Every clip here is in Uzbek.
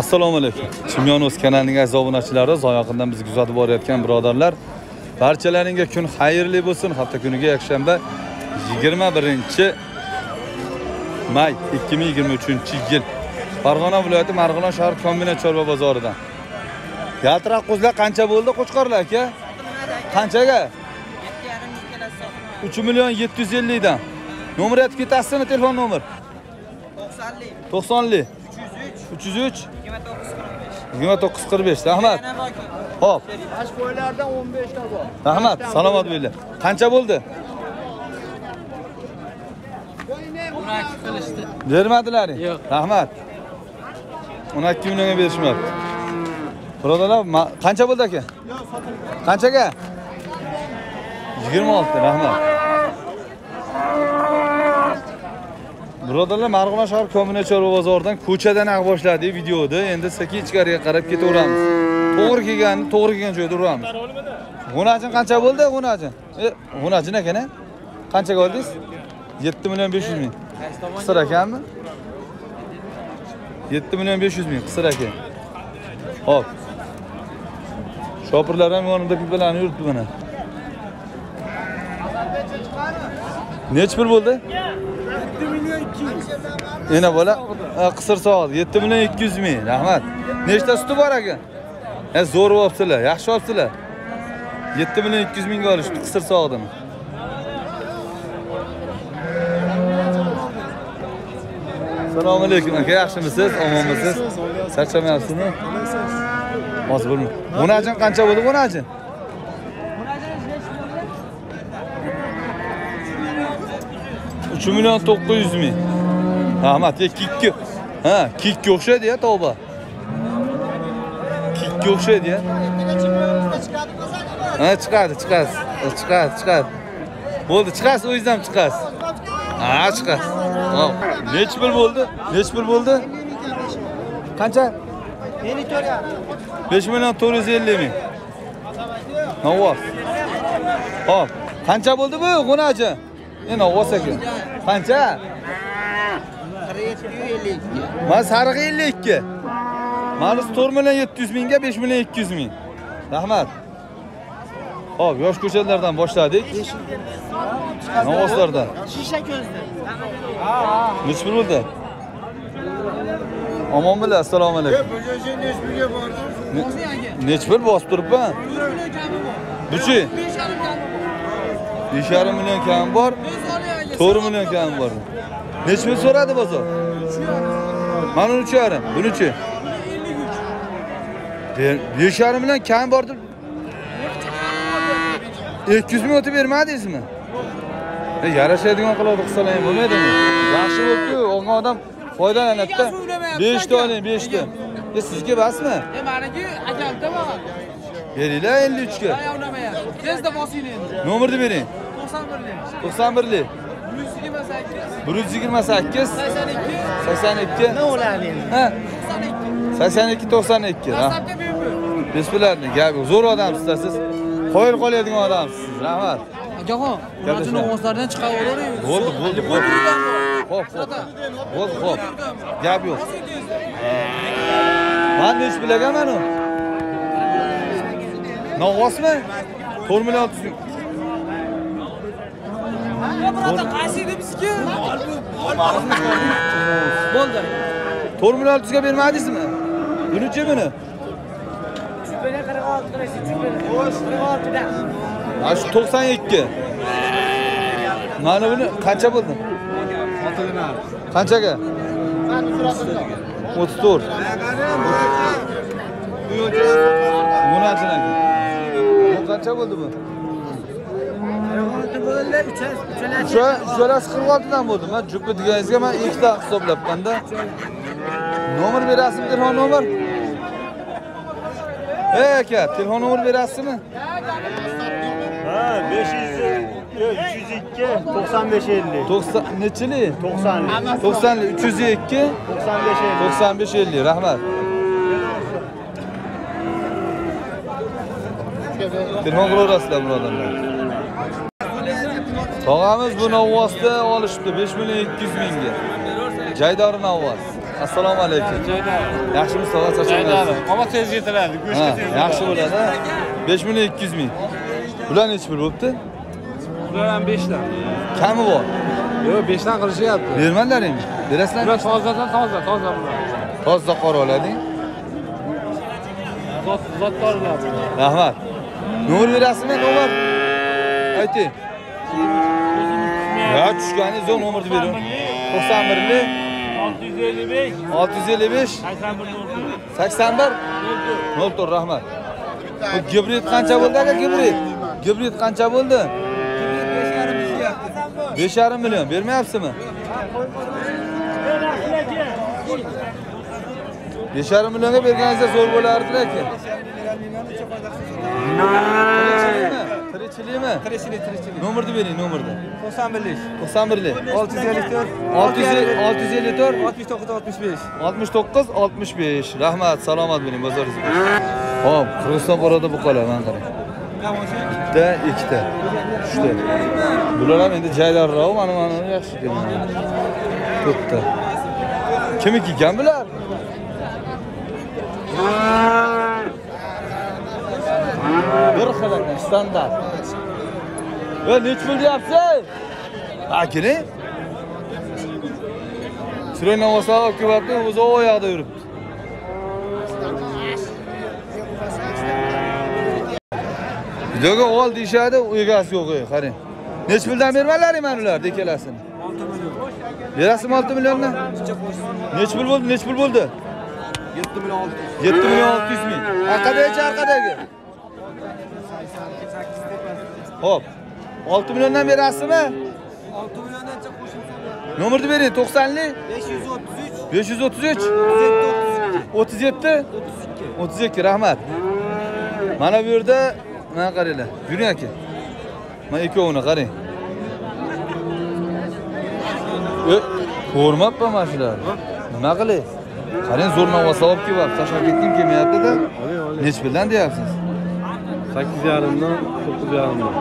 assalomu alaykum. Chimyon kanalining aziz obunachilari zoyaqindan bizni kuzatib borayotgan birodarlar. Barchalaringga kun xayrli bo'lsin. Hafta kuniga yakshanba 21 may 2023 yil. Farg'ona viloyati marg'ilon shahar kombinat chorva bozoridan. Yaltiroq qo'zlar qancha bo'ldi? Qo'chqorlar aka. Qanchaga? 3 million 750 dan nomer aytib ketasizmi telefon nomer 90 li 303 2945 rahmat Hop. Ash qo'ylardan 15 ta bor. Rahmat, salomat bo'linglar. Qancha bo'ldi? Bermadilaring? Yo'q. Rahmat. 12 millionga berishmayapti. Birodarlar, qancha bo'ldi aka? Qanchaga? 26, rahmat. Birodarlar, Marg'ilon shahar kombinat chorva bozoridan ko'chadan aq boshladik videoda. Endi sekin ichkariga qarab ketaveramiz. To'g'ri kelganni, to'g'ri kelgan joyda uramiz. G'unajin qancha bo'ldi, g'unajin? E, g'unajin akana e? Qanchaga oldingiz? 7 million 500 ming. Qisir ekanmi? 7 million 500 ming qisir ekan. Hop. Shopirlar ham yonimda pipalarni yuribdi mana. Nechi pul bo'ldi? 7 million 200. Yana bola e, qisir sog'di. 7 million 200 ming. Rahmat. Nechta suti bor aka? Ha, zo'r olibsizlar, yaxshi olibsizlar. 7 million 200 mingga olishdi qisir sog'dimi? Assalomu alaykum aka, yaxshimisiz? Omonmisiz? Charchamayapsizmi? Hozir bo'lmaydi. Bunajin qancha bo'ldi Bunajin? Uch million to'qqiz yuz ming rahmat kikki. Ha kikki o'xshaydi ya tavba. Kikki o'xshaydi ya ha chiqadi chiqasiz E, chiqadi chiqadi bo'ldi chiqasiz o'zingizdan chiqasiz ha chiqasiz hop nechi pul bo'ldi nechi pul bo'ldi qancha besh million to'rt yuz ellik ming novvos hop qancha bo'ldi bu g'unachi e novvos aka qancha mana sariq ellik ikki mana to'rt million yetti yuz mingga besh million ikki yuz ming. Rahmat. Hop yosh ko'chatlardan boshladik. Novvoslardan Shisha ko'zda. nechi pul bo'ldi? Omonmilar assalomu alaykum. Nechi pul bosib turibman? Buchi besh yarim million kam bor to'rt million kam bor. Nechi pul so'radi bozor. Mana uch yarim bunichi besh yarim million kam bor deb ikki yuz ming o'tib bermadingizmi? E, yarashadigan qiladi qilsalar bo'lmaydimi? Yaxshi bo'libdi olgan odam foydalanyapti beshta oling beshta. E sizga basmi? E maniki akamda bor. beringlar ellik uchga. Tezda bosing endi. nomerni bering 91lik. to'qson birlik. 128 bir yuz yigirma sakkiz. 82 sakson ikki. Ne oladi endi? ha. 92. sakson ikki to'qson ikki WhatsAppga buyurma. bismillarni gapi zo'r odamsizlar siz qoyil qoladigan odamsiz rahmat. Akaxon, Gaplashma. Murodjon ovozlardan chiqaveravering. bo'ldi bo'ldi bo'ldi. ho'p ho'p bo'ldi ho'p gap yo'q. Man nechi bilagaman u novvosmi to'rt million olti qaysi edi bizga? Bo'ldi. to'rt million olti yuzga bermadingizmi bunichi buni mana shu to'qson ikki mana buni qancha bo'ldi qanchaga o'ttiz to'rt munajin aka bu qancha bo'ldi bu O'sha uchalasi qirq oltidan bo'ldi man jupi deganingizga man ikkita hisoblabmanda nomer berasizmi telefon nomer ey aka telefon nomer berasizmi Ha 500 yok 302 95 50 to'qson nechili 90 to'qsonli uch yuz ikki 95 50 to'qson besh ellik rahmat. Telefon qilaverasizlar birodarlar tog'amiz bu novvosda olishibdi besh million ikki yuz mingga jaydori novvos assalomu alaykum yaxshimisiz tog'a Jaydari. Ama tez yetiladi. Go'shtga tez. yaxshi bo'ladi 5 million 200 ming bular nechi pul bo'libdi Bular ham 5 dan. kami bor Yo'q, 5 dan qilishyapti. bermanlaringmi berasizlarmi Bular tozadan toza, toza bular. toza qora olading Zot zotdorlar. rahmat nomer berasizmi nomer ayting ya tushganingiz yo'q nomerni bering 91 655 655 81 81 04 rahmat bu gibrid qancha bo'ldi aka gibrid gibrid qancha bo'ldi besh yarim million bermayapsizmi besh yarim millionga berganingizda zo'r bo'lardi lekin tirikchilikmi Tirikchilik, tirikchilik. nomerni bering nomerni 91 to'qson birlik 654 olti yuz olti yuz ellik to'rt 69 65. oltmish to'qqiz oltmish besh rahmat salomat bo'ling bozoringiz hop qirg'iziston borada bu qolar mana qarang bitta ikkita uchta bular ham endi jaylarroq mana mana yaxshi to'rtta kimniki ekan bular? Bir xil ekan standart yo nechi pul deyapsiz ha keling chiroy navosa olib o'zi oyoqda yuribdi videoga ol deyishadi egasi yo'q ey, qarang nechi puldan bermanlaring mana ularni ikkalasini berasizmi olti milliondan nechi pul bo'ldi nechi pul bo'ldi yetti million yetti million olti yuz ming orqadachi orqadagi ho'p. Olti milliondan berasizmi 6 milliondancha qo'shimcha nomerni bering to'qsonlik 533 besh yuz o'ttiz uch 732 o'ttiz yetti o'ttiz ikki rahmat. Mana bu yerda mana qaranglar yuring aka. Mana ikkovini qarang. Ko'rmabman mana shularni nima qilay? Qarang zo'r navosa olib kelyapti. Tashlab ketgim kelmayaptida. Nechi puldan deyapsiz? Sakkiz yarimdan to'qqiz yarimdan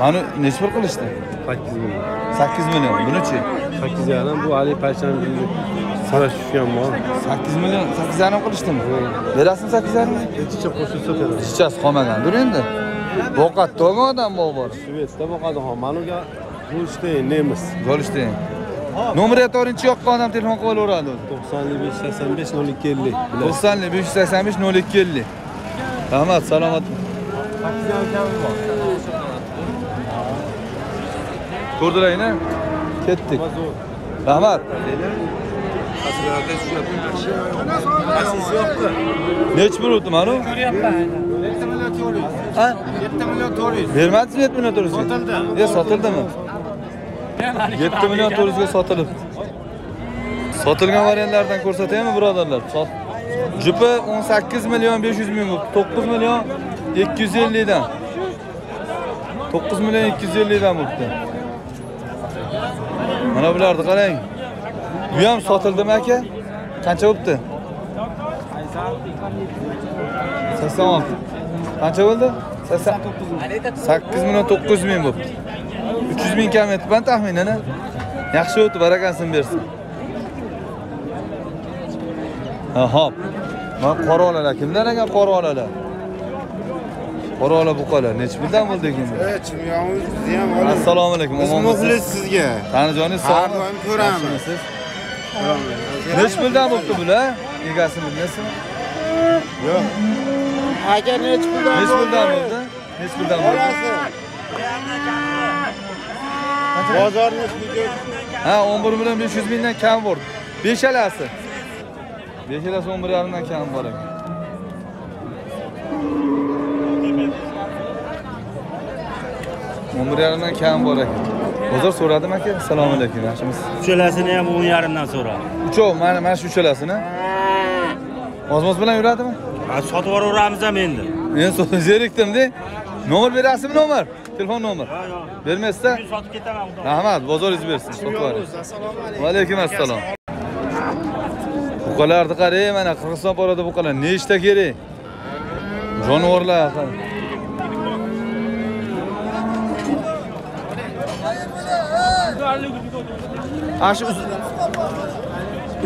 mani nechi pul qilishdi? Sakkiz million. Sakkiz million. Bunichi sakkiz yarim bu ali payshanba sarash tushgan bor. Sakkiz million sakkiz yarim qilishdimi berasizmi sakkiz yarimni ichicha qo'shilsa beradi chichasi qolmagandir endi. Boqatda olgan odam bor. Shvedda boqadi. Hop manuga Holstein nemis Golishtin. Nomer aytorinchi yoqqa odam telefon qilib olaveradi. to'qsonlik besh sakson besh nol ikki ellik 90 585 0250. Rahmat, salomat. Ko'rdilaringmi? Ketdik. Rahmat. Nech pul o'tdi mana? Ha? 7 million 400. Bermadingiz 7 million 400 ga? Sotildi. Yo, sotildimi? 7 million 400 ga sotilibdi. Sotilgan variantlardan ko'rsataymi, birodarlar? Jupi 18 million 500 ming bo'libdi. 9 million 250 dan. 9 million 250 dan bo'libdi. Mana bularni qarang. Bu ham sotildimi aka? Qancha bo'libdi? 86. Qancha bo'ldi? 89. 8 million 900 ming bo'libdi. 300 ming kam etibman taxminan. Yaxshi o'tdi, barakasini bersin. Ha, hop. Mana qora olalar kimdan aka qora olalar? Qora ola buqalar nechi puldan bo'ldi ekan? bu? Chimyonimiz bizni ham oling. Assalomu alaykum. Biz muxlis sizga. Tanijoningiz Har sog'mi? doim ko'ramiz. Nechi puldan bo'libdi bular? Egasini bilasizmi? Yo'q. Aka nechi puldan Nechi puldan bo'ldi? Nechi puldan bo'ldi? Bolasi. Bozorni ustiga Ha, 11 million 500 mingdan kam bor. Beshalasi. Beshalasi 11 dan kam bor ekan. O'n bir yarimdan kam bor ekan. Bozor so'radim aka. Assalomu alaykum. Yaxshimisiz? uchalasini ham o'n yarimdan so'ra Uchov, mana mana shu uchalasini. Ozmoz bilan yuradimi? Ha, sotib yuboraveramiz ham endi Men zerikdim-da. Nomer berasizmi nomer? Telefon nomer. Bermaysiz-da? Sotib ketaman xudo Rahmat, bozoringiz bersin. Sotib Va alaykum assalom. Buqalarni qarang, mana Qirg'iziston porada buqalar nechta kerak? Jonivorlar Ana shu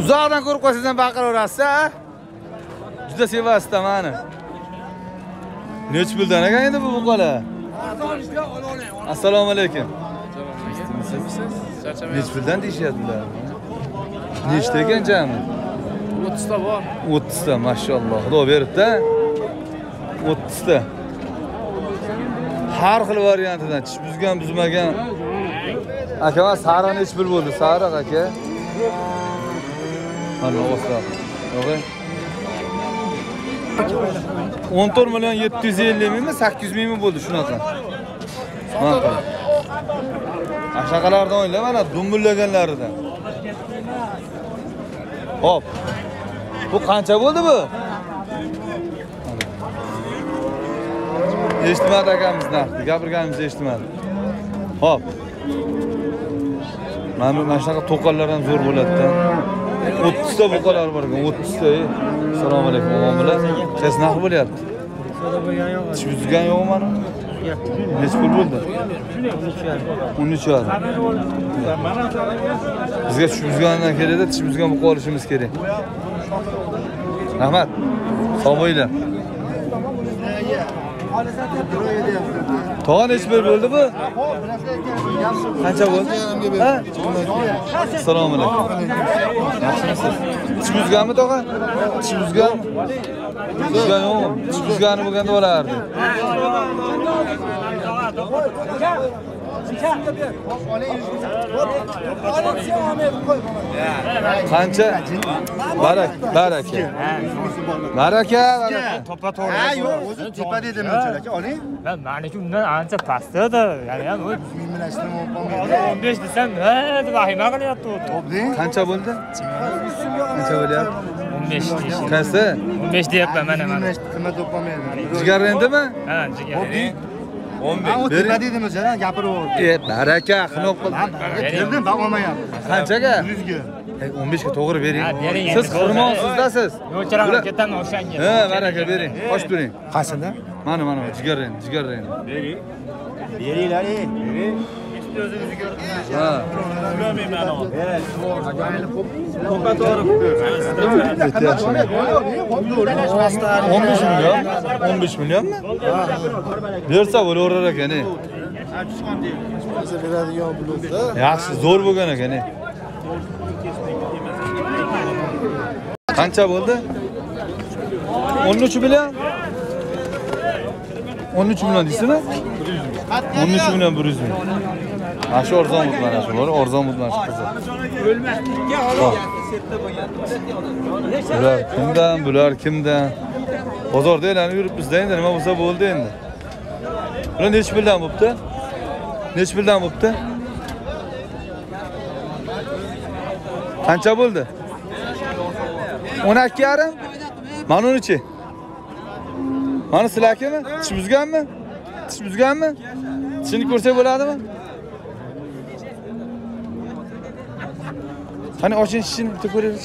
uzoqdan ko'rib qolsangiz ham baqiraverasiz a juda sevasiz mani nech puldan ekan endi bu buqalar assalomu alaykum nech puldan deyishyapti bular nechta ekan jami o'ttizta bor o'ttizta mashalloh xudo beribdi o'ttizta har xil variantidan tish buzgan buzmagan aka man sariq nechi pul bo'ldi. Sariq aka. Mana ovozlar yo'g'e o'n to'rt million yetti yuz ellik mingmi sakkiz yuz mingmi bo'ldi shunaqa. Mana ana shunaqalardan o'yla mana dumbullaganlaridan hop. Bu qancha bo'ldi bu? Eshitmadi akamiz narxni gapirganimizni eshitmadi. Hop. Mana mana shunaqa to'qonlar ham zo'r bo'ladida. O'ttizta buqalar bor ekan o'ttizta assalomu alaykum omon bilan qaysi narx bo'lyapti? Tish buzgan yo'qmi mana. Nechi pul bo'ldi? O'n uch yarim bizga tish buzgandan kerakda tish buzgan buqa olishimiz kerak. Rahmat. Sog' bo'linglar. Tog'a nechi pul bo'ldi bu qancha bo'ldi? Assalomu alaykum. Yaxshimisiz? Tish buzganmi tog'a? Tish buzgan buzgan yo'qmi? Tish buzgani bo'lganda bo'lardi. Qancha? Barak baraka baraka baraka to'ppa Ha to'g'ri yo'q, o'zi tepa dedim aka. Oling. Maniki undan ancha pastda yani ham olmaydi. 15 desam ha deb vahima qilyapti u. Topding? qancha bo'ldi? Qancha bo'lyapti? 15 deyishdi. Qaysi? 15 deyapman mana mana. Qimmat topolmaydi. jigar rendimi ha jigar U tepa dedim o'zi, gapirib o'rdi. e baraka xinob qil Keldim, ben olmayapti. qanchaga 100 ga. E, 15 ga to'g'ri bering bering siz xirmonsizda siz yo'lchiroq ketaman o'shanga ha baraka bering osh bering Qaysida? mana mana jigar rendi jigar rendi Beringlar, ey. ha Bitta yaxshi. 15 million 15 millionmi bersa bo'laverar ekan e. beradigan bo'lsa, yaxshi zo'r bo'lgan ekan e. qancha bo'ldi 13 million 13 million deysizmi 13 million 100 ming mana shu arzon bo'ldi mana shu bor arzon mana shu qizi Ho'p. bular kimdan bular kimdan? Bozorda aylanib yuribmizda endi nima bo'lsa bo'ldi endi. Bular nechi puldan bo'libdi nechi puldan bo'libdi qancha bo'ldi? O'n ikki yarim? Mana unichi. Mana sizlarniki tish buzganmi tish buzganmi tishini ko'rsak bo'ladimi? Qani oching tishini bitta ko'raylik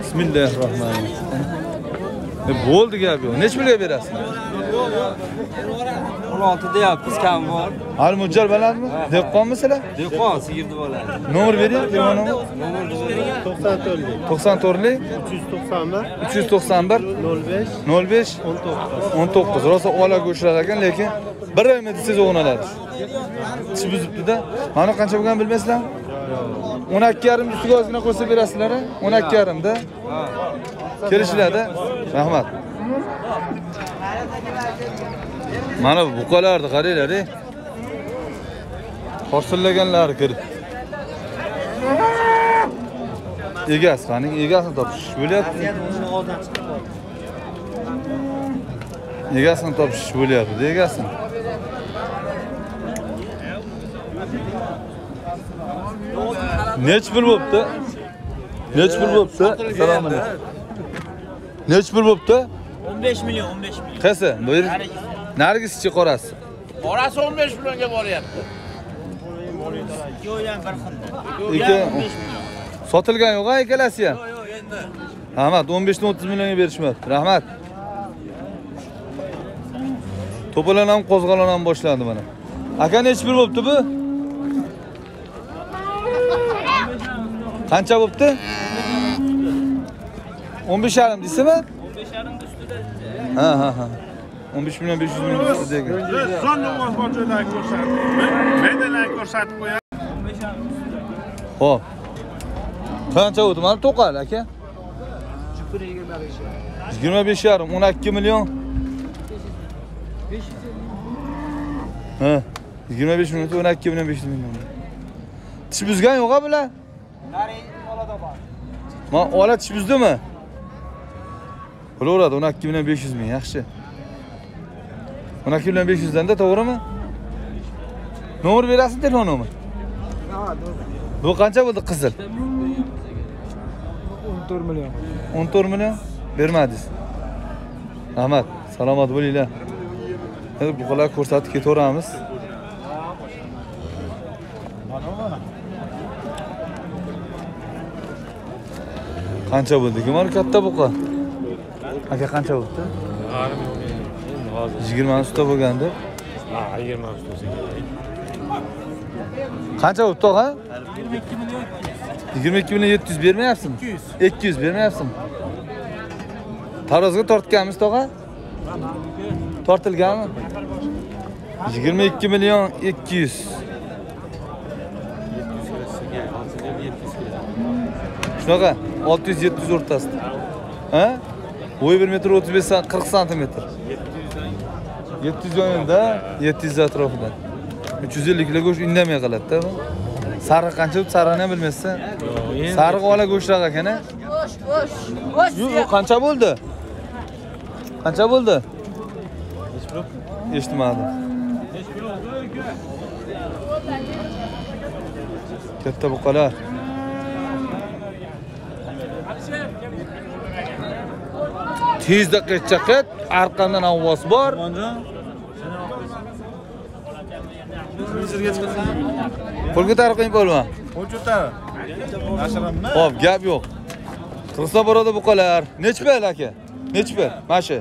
bismillahi rohmanir rohim E, bo'ldi gap yo'q nechi pulga berasizlar? 16 deyapmiz kam bor. hali mo'ljal balandmi dehqonmisizlar Dehqon sigirni bo'ladi. nomer bering telefon nomer Nomer 94 to'qson to'rtlik? 391 uch yuz to'qson bir. 05 nol besh? 19. o'n to'qqiz. Rosa ola go'shtlar ekan lekin bir oymi desangiz o'g'naladi tish buzibdida. Mana qancha bo'lganini bilmaysizlarmi o'n ikki yarim ustiga ozgina qo'ysa berasizlar a o'n ikki yarimda kelishiladi. Rahmat. Mana bu buqalarni qaranglar e kirib. Egasi qani? Egasini topish bo'lyapti. Egasini topish bo'lyapti egasini. Nechi pul bo'libdi nechi pul bo'libdi assalomu alaykum. Nechi pul bo'libdi 15 million 15 million. Qaysi? Bu yer nargisichi qorasi. Orasi 15 millionga boryapti. Ikkovi ham bir xil. Ikki sotilgan yo'q a ikkalasi ham rahmat 15 dan 30 millionga berishmayapti rahmat. To'polon ham qo'zg'olon ham boshlandi mana. Aka nechi pul bo'libdi bu? Qancha bo'pti 15 yarim deysizmi 15 yarimda ustida. ha ha ha 15 million 500 ming ustida ekan Son joylarni ko'rsatib, maydalarni ko'rsatib qo'yadi. Xo'p. Qancha o'tdi mana to'qal aka? 25 yarim, 12 million. Ha, 25 million, 12 million 500 million. Tish buzgan yo'q-a bular? Ma ola tish buzdimi? Bo'laveradi 12 million 500 ming, yaxshi. 12 million 500 danda to'g'rimi? Nomer berasizmi telefon nomer? Bu qancha bo'ldi qizil? 14 million. 14 million bermadingiz. Rahmat, salomat bo'linglar. Endi buqalar ko'rsatib ketaveramiz. Qancha bo'ldi? Mana katta buqa. Aka qancha bo'ldi? hozir 20 ustida bo'lgandi. ha yigirma ustasi Qancha bo'ldi tog'a? 22 million 700 bermayapsizmi? 200 bermayapsizmi? Tarozga tortganmiz tog'a? Tortilganmi? 22 million 200. Shunaqa 600 700 o'rtasida. Ha? Bo'yi 1 metr 35 san- 40 santimetr. 700 yonida, 700 atrofida. 350 kilo go'sht indamay qoladi-da. bu. Sariq qancha deb sariqni ham bilmaysan. Sariq ola go'shtroq ekan a? Yo'q, qancha bo'ldi? Qancha bo'ldi? Eshitmadim. Katta buqalar. Tezda qechaqat, arqamdan ovoz bor. Pul ko'tarib qo'ying bo'lma. Hop, gap yo'q. Qirg'iziston boradi buqalar. Nech pul aka? Nech pul? Mana shu.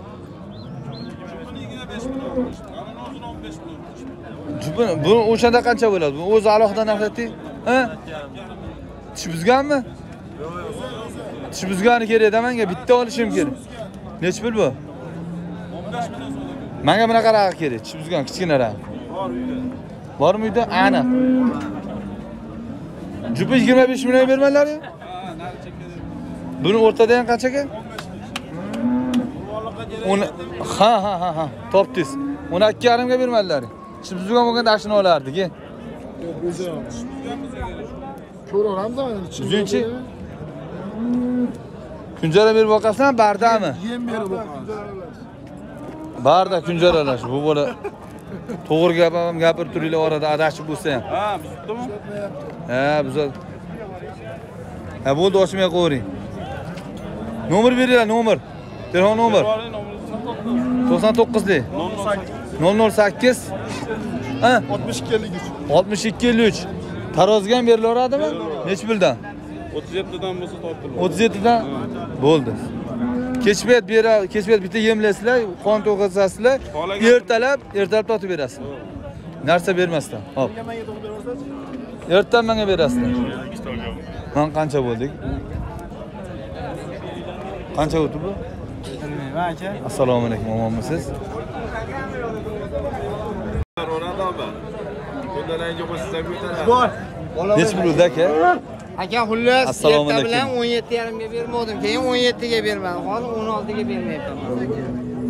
Bu o'shanda qancha bo'ladi? Bu o'zi alohida narx? Tish buzganmi? Tish buzgani kerak menga bitta olishim kerak. Nech pul bu? 15 million. Menga bunaqa raqam kerak. Tish buzgan kichkina raqam. Bormi uyda? Ana. Jupi 25 million bermanlar-ku. Buni o'rtada ham qanchaga? Uni ha ha ha ha, topdingiz. 12 yarimga bermanlar. Chibzug'an bo'lganda ashuni olardik. Ko'raveramiz mana. Uzunchi? Kunjara berib boqasizmi, bardami? Yem berib boqamiz. Barda kunjaralash bu bola to'g'ri gap ham gapirib turinglar orada adashib bo'lsa ham. Ha, bizibdimi? Ha, buzat. Ha, bo'ldi, ochmay qo'ying. Nomer beringlar, nomer. Telefon nomer. 99 lik. 008 ha 62 53. 62 53 tarozga ham berilaveradimi nech puldan 37 dan bo'lsa topiladi. 37 dan bo'ldi kechpayt bera kechpayt bitta yemlaysizlar qon to'g'izasizlar ertalab ertalab totib berasiz narsa bermasdan hop ertadan menga berasizlar man qancha bo'ldik qancha o'tdi bu Bilmayman aka. assalomu alaykum omonmisiz Ronaldo. Bundan qo'shsa ko'taradi. Bor. nech pul aka aka xullas Assalomu alaykum. bilan 17 yarimga bermodim. Keyin 17 ga bermadim hozir 16 ga bermayapman.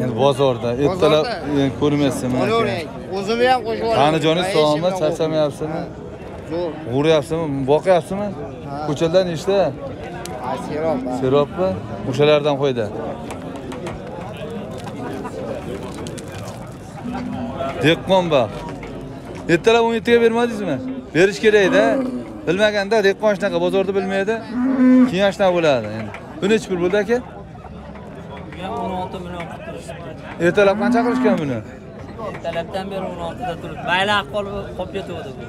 Endi bozorda ertalab aka bo'lavering o'zimni ham qo'shib olaman. Qanijoningiz Va sog'mi charchamayapsizmi? Zo'r. G'uryapsizmi boqyapsizmi? Ko'chalar nechta serob serobmi? O'shalardan qo'ydi dehqon baq. Ertalab o'n yettiga bermadingizmi? Berish kerak edi bilmaganda dehqon shunaqa bozorda bilmaydi. Keyin shunaqa bo'ladi endi. Bu nechi pul bo'ldi aka. Bugun 16 million qilib ertalab qancha qilishgan buni? Ertalabdan beri 16 da turibdi. Mayli ahvol qolib ketuvdi bu.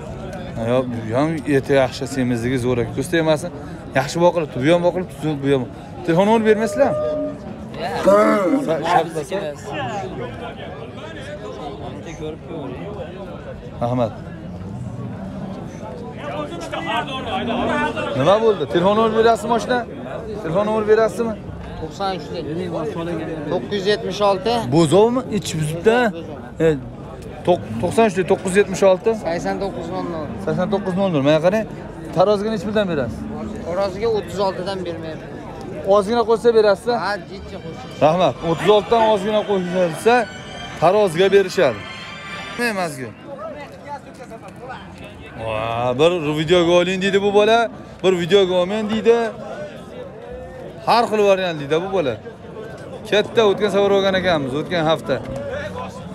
yo'q bu ham eti yaxshi semizligi zo'r ekan ko'z tegmasin yaxshi boqilibdi bu ham boqilibdi zo'r bu ham. Telefon nomer bermaysizlarmi rahmat nima bo'ldi? Telefon nomer berasizmi oshna telefon nomer berasizmi? 93 976 bo'zovmi? Ich buzibda E, to'q- to'qson uchlik to'qqiz yuz yetmish olti. 89 00. sakson to'qqiz nol nol. Mana qarang taroziga nechi puldan berasiz. Orasiga 36 dan bermayapti. ozgina qo'shsa berasiz Ha, jichcha qo'shing. rahmat. O'ttiz oltidan ozgina qo'shilsa taroziga berishadi. Nima emasku Va, bir videoga oling deydi bu bola. Bir videoga olmang deydi har xil variant deydi bu bola. Katta o'tgan safar olgan ekanmiz o'tgan hafta.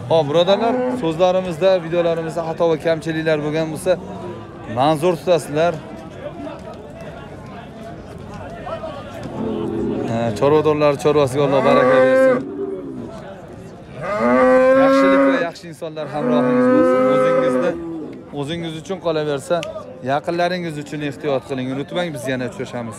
Hop birodarlar so'zlarimizda videolarimizda xato va kamchiliklar bo'lgan bo'lsa manzur tutasizlar. Chorvadorlar chorvasiga Alloh baraka bersin. Yaxshilik va yaxshi insonlar hamrohingiz bo'lsin. O'zingizni o'zingiz uchun qolaversa yaqinlaringiz uchun ehtiyot qiling. Unutmang biz yana uchrashamiz.